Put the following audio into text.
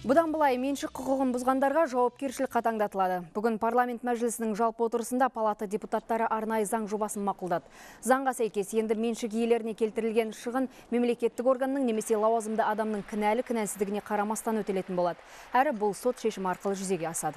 Бұдан былай меншік құқығын бұзғандарға жауапкершілік қатаңдатылады. Бүгін парламент мәжілісінің жалпы отырысында палата депутаттары арнайы заң жобасын мақұлдады. Заңға сәйкес енді меншік иелеріне келтірілген шығын мемлекеттік органның немесе лауазымды адамның кінәлі кінәсіздігіне қарамастан өтелетін болады. Әрі бұл сот шешімі арқылы жүзеге асады.